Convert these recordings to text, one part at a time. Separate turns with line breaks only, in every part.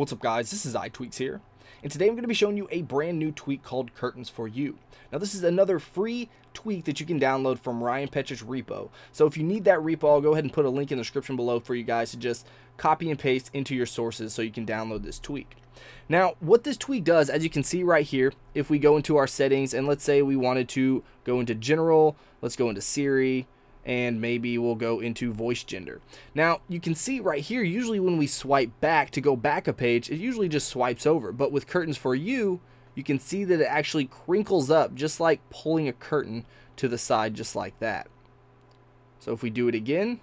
What's up guys, this is iTweaks here, and today I'm going to be showing you a brand new tweak called Curtains for You. Now this is another free tweak that you can download from Ryan Petrich's repo. So if you need that repo, I'll go ahead and put a link in the description below for you guys to just copy and paste into your sources so you can download this tweak. Now what this tweak does, as you can see right here, if we go into our settings and let's say we wanted to go into general, let's go into Siri, and maybe we'll go into voice gender. Now, you can see right here, usually when we swipe back to go back a page, it usually just swipes over. But with curtains for you, you can see that it actually crinkles up just like pulling a curtain to the side just like that. So if we do it again,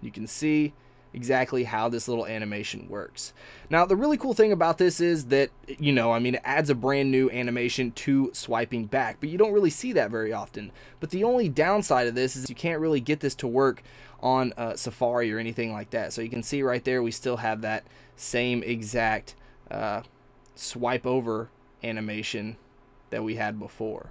you can see exactly how this little animation works. Now, the really cool thing about this is that, you know, I mean, it adds a brand new animation to swiping back, but you don't really see that very often. But the only downside of this is you can't really get this to work on uh, Safari or anything like that. So you can see right there, we still have that same exact uh, swipe over animation that we had before.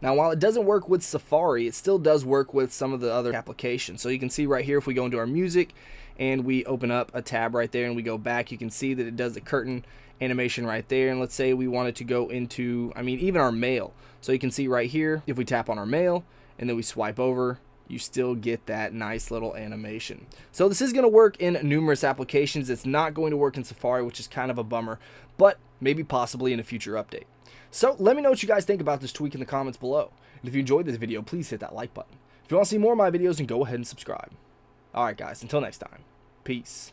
Now, while it doesn't work with Safari, it still does work with some of the other applications. So you can see right here, if we go into our music and we open up a tab right there and we go back, you can see that it does the curtain animation right there. And let's say we wanted to go into, I mean, even our mail. So you can see right here, if we tap on our mail and then we swipe over, you still get that nice little animation. So this is going to work in numerous applications. It's not going to work in Safari, which is kind of a bummer, but maybe possibly in a future update. So let me know what you guys think about this tweak in the comments below. And if you enjoyed this video, please hit that like button. If you want to see more of my videos, then go ahead and subscribe. Alright guys, until next time, peace.